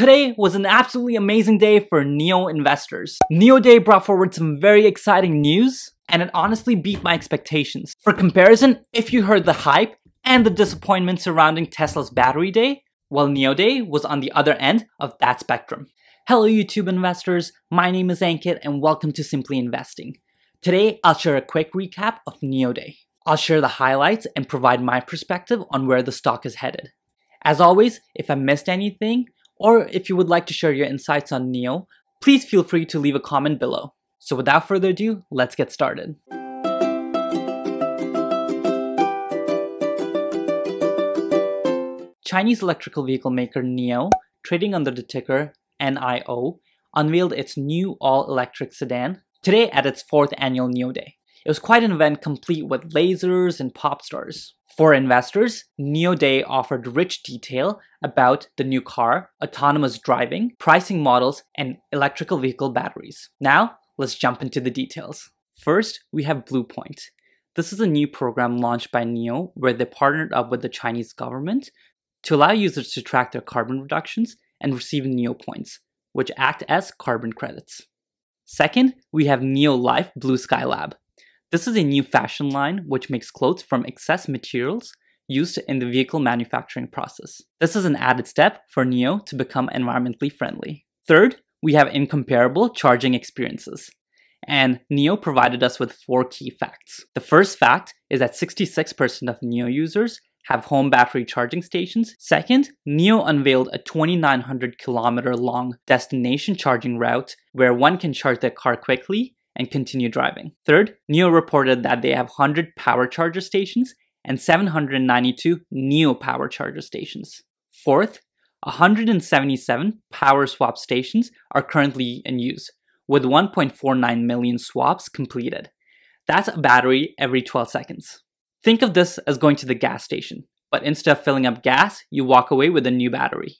Today was an absolutely amazing day for NIO investors. NIO Day brought forward some very exciting news, and it honestly beat my expectations. For comparison, if you heard the hype and the disappointment surrounding Tesla's battery day, well, NIO Day was on the other end of that spectrum. Hello YouTube investors, my name is Ankit and welcome to Simply Investing. Today, I'll share a quick recap of NIO Day. I'll share the highlights and provide my perspective on where the stock is headed. As always, if I missed anything, or if you would like to share your insights on NIO, please feel free to leave a comment below. So without further ado, let's get started. Chinese electrical vehicle maker NIO, trading under the ticker NIO, unveiled its new all-electric sedan today at its fourth annual NIO Day. It was quite an event complete with lasers and pop stars. For investors, NIO Day offered rich detail about the new car, autonomous driving, pricing models, and electrical vehicle batteries. Now, let's jump into the details. First, we have Bluepoint. This is a new program launched by NIO where they partnered up with the Chinese government to allow users to track their carbon reductions and receive NIO points, which act as carbon credits. Second, we have NIO Life Blue Sky Lab. This is a new fashion line which makes clothes from excess materials used in the vehicle manufacturing process. This is an added step for NIO to become environmentally friendly. Third, we have incomparable charging experiences. And NIO provided us with four key facts. The first fact is that 66% of NIO users have home battery charging stations. Second, NIO unveiled a 2,900 kilometer long destination charging route where one can charge their car quickly and continue driving. Third, NIO reported that they have 100 power charger stations and 792 NIO power charger stations. Fourth, 177 power swap stations are currently in use, with 1.49 million swaps completed. That's a battery every 12 seconds. Think of this as going to the gas station, but instead of filling up gas, you walk away with a new battery.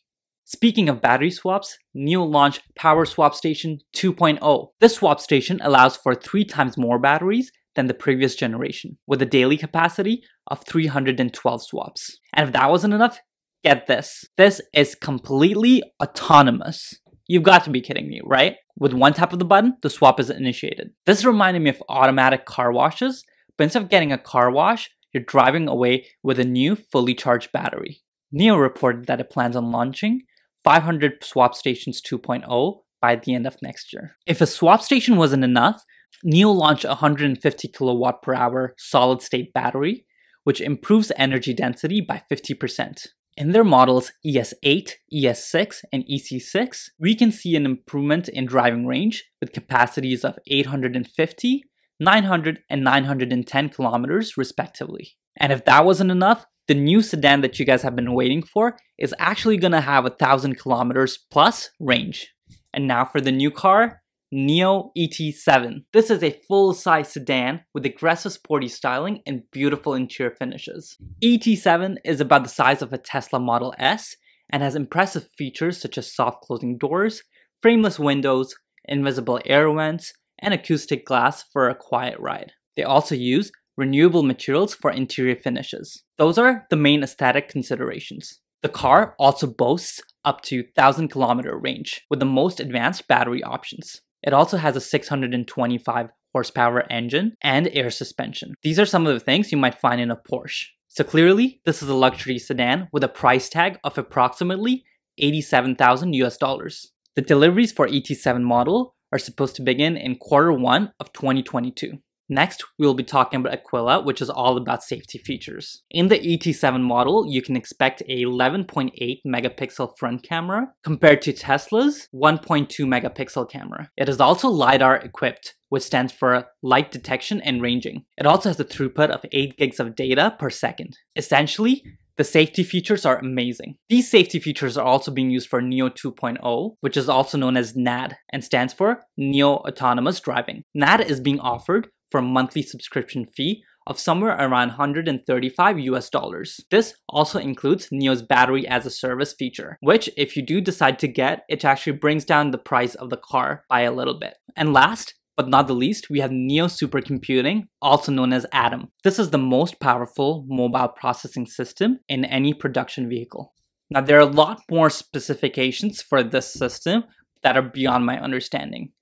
Speaking of battery swaps, NIO launched Power Swap Station 2.0. This swap station allows for 3 times more batteries than the previous generation, with a daily capacity of 312 swaps. And if that wasn't enough, get this. This is completely autonomous. You've got to be kidding me, right? With one tap of the button, the swap is initiated. This reminded me of automatic car washes, but instead of getting a car wash, you're driving away with a new fully charged battery. NIO reported that it plans on launching 500 swap stations 2.0 by the end of next year. If a swap station wasn't enough, NIO launched a 150 kilowatt per hour solid state battery, which improves energy density by 50%. In their models ES8, ES6, and EC6, we can see an improvement in driving range with capacities of 850, 900, and 910 kilometers respectively. And if that wasn't enough, the new sedan that you guys have been waiting for is actually going to have a thousand kilometers plus range. And now for the new car, NIO ET7. This is a full-size sedan with aggressive sporty styling and beautiful interior finishes. ET7 is about the size of a Tesla Model S and has impressive features such as soft closing doors, frameless windows, invisible air vents, and acoustic glass for a quiet ride. They also use renewable materials for interior finishes. Those are the main aesthetic considerations. The car also boasts up to 1000 kilometer range with the most advanced battery options. It also has a 625 horsepower engine and air suspension. These are some of the things you might find in a Porsche. So clearly, this is a luxury sedan with a price tag of approximately 87,000 US dollars. The deliveries for ET7 model are supposed to begin in quarter 1 of 2022. Next, we will be talking about Aquila, which is all about safety features. In the ET7 model, you can expect a 11.8 megapixel front camera compared to Tesla's 1.2 megapixel camera. It is also LiDAR equipped, which stands for light detection and ranging. It also has a throughput of 8 gigs of data per second. Essentially, the safety features are amazing. These safety features are also being used for NIO 2.0, which is also known as NAD and stands for NIO Autonomous Driving. NAD is being offered for a monthly subscription fee of somewhere around 135 US dollars. This also includes NIO's battery as a service feature, which if you do decide to get, it actually brings down the price of the car by a little bit. And last, but not the least, we have NIO Supercomputing, also known as ADAM. This is the most powerful mobile processing system in any production vehicle. Now there are a lot more specifications for this system that are beyond my understanding,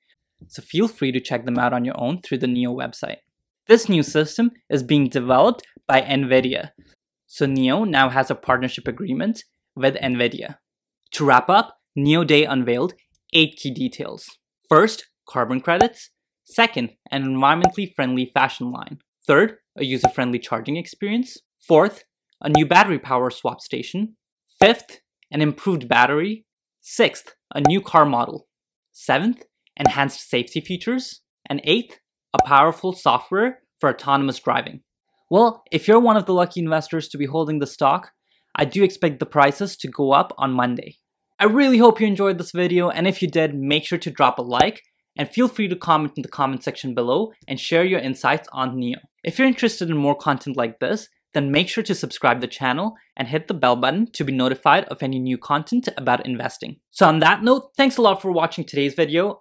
so feel free to check them out on your own through the NIO website. This new system is being developed by NVIDIA, so NIO now has a partnership agreement with NVIDIA. To wrap up, NIO Day unveiled 8 key details. First, carbon credits. Second, an environmentally friendly fashion line. Third, a user-friendly charging experience. Fourth, a new battery power swap station. Fifth, an improved battery. Sixth, a new car model. Seventh, enhanced safety features. And eighth, a powerful software for autonomous driving. Well, if you're one of the lucky investors to be holding the stock, I do expect the prices to go up on Monday. I really hope you enjoyed this video and if you did, make sure to drop a like and feel free to comment in the comment section below and share your insights on NIO. If you're interested in more content like this, then make sure to subscribe the channel and hit the bell button to be notified of any new content about investing. So on that note, thanks a lot for watching today's video